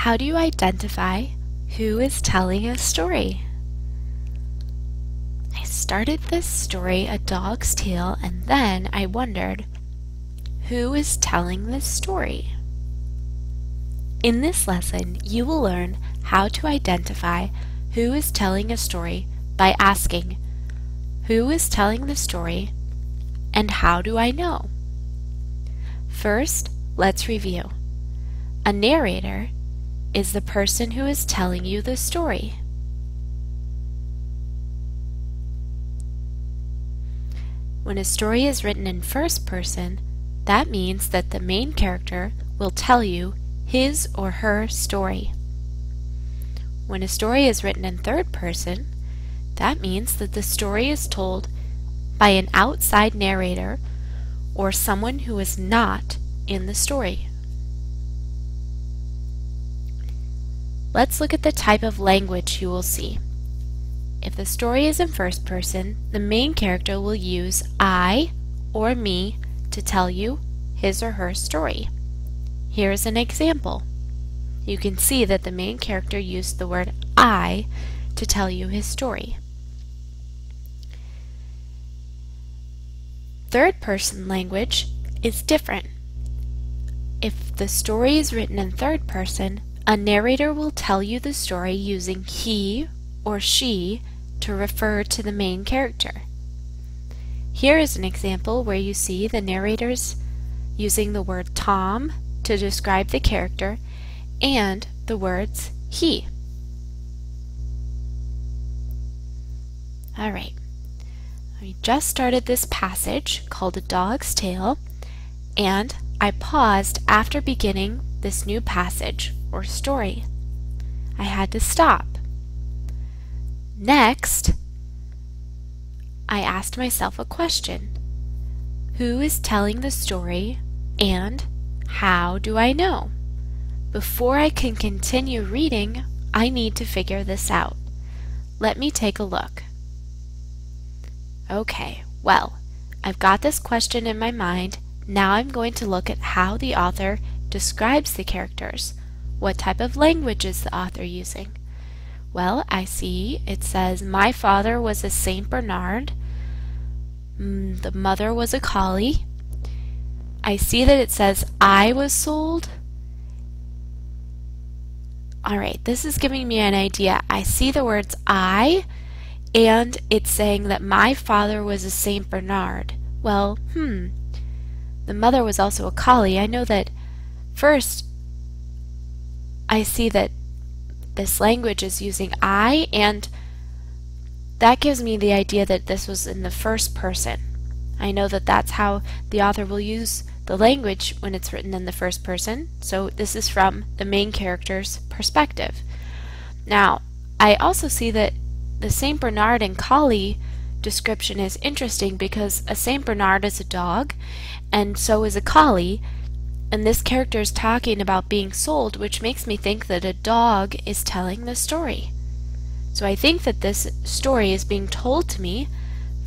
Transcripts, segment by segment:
How do you identify who is telling a story? I started this story A Dog's Tale and then I wondered, who is telling this story? In this lesson, you will learn how to identify who is telling a story by asking, who is telling the story and how do I know? First, let's review. A narrator is the person who is telling you the story. When a story is written in first person, that means that the main character will tell you his or her story. When a story is written in third person, that means that the story is told by an outside narrator or someone who is not in the story. Let's look at the type of language you will see. If the story is in first person, the main character will use I or me to tell you his or her story. Here's an example. You can see that the main character used the word I to tell you his story. Third person language is different. If the story is written in third person, a narrator will tell you the story using he or she to refer to the main character. Here is an example where you see the narrators using the word Tom to describe the character and the words he. Alright, we just started this passage called A Dog's Tale and I paused after beginning this new passage or story. I had to stop. Next, I asked myself a question. Who is telling the story and how do I know? Before I can continue reading, I need to figure this out. Let me take a look. Okay, well, I've got this question in my mind. Now I'm going to look at how the author describes the characters. What type of language is the author using? Well, I see it says, My father was a St. Bernard. Mm, the mother was a collie. I see that it says, I was sold. Alright, this is giving me an idea. I see the words I, and it's saying that my father was a St. Bernard. Well, hmm. The mother was also a collie. I know that first I see that this language is using I, and that gives me the idea that this was in the first person. I know that that's how the author will use the language when it's written in the first person, so this is from the main character's perspective. Now, I also see that the St. Bernard and Collie description is interesting because a St. Bernard is a dog, and so is a collie, and this character is talking about being sold, which makes me think that a dog is telling the story. So I think that this story is being told to me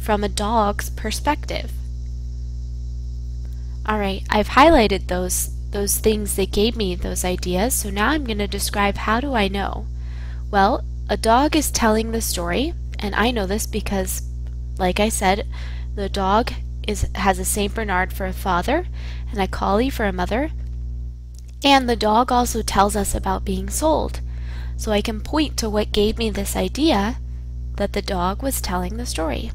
from a dog's perspective. Alright, I've highlighted those those things that gave me those ideas, so now I'm going to describe how do I know. Well, a dog is telling the story, and I know this because, like I said, the dog is has a Saint Bernard for a father and a collie for a mother. And the dog also tells us about being sold. So I can point to what gave me this idea that the dog was telling the story.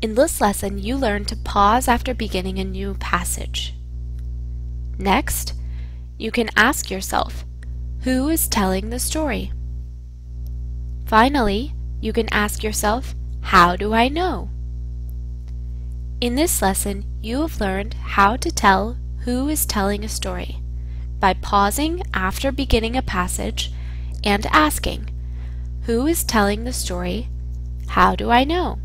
In this lesson, you learn to pause after beginning a new passage. Next, you can ask yourself, who is telling the story? Finally, you can ask yourself, how do I know? In this lesson, you have learned how to tell who is telling a story by pausing after beginning a passage and asking, Who is telling the story? How do I know?